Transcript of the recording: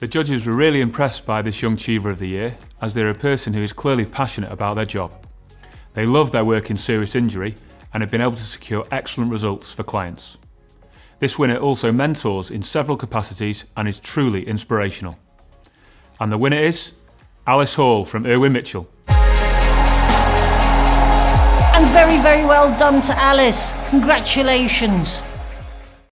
The judges were really impressed by this Young Achiever of the Year, as they're a person who is clearly passionate about their job. They love their work in serious injury and have been able to secure excellent results for clients. This winner also mentors in several capacities and is truly inspirational. And the winner is Alice Hall from Irwin Mitchell. And very, very well done to Alice. Congratulations.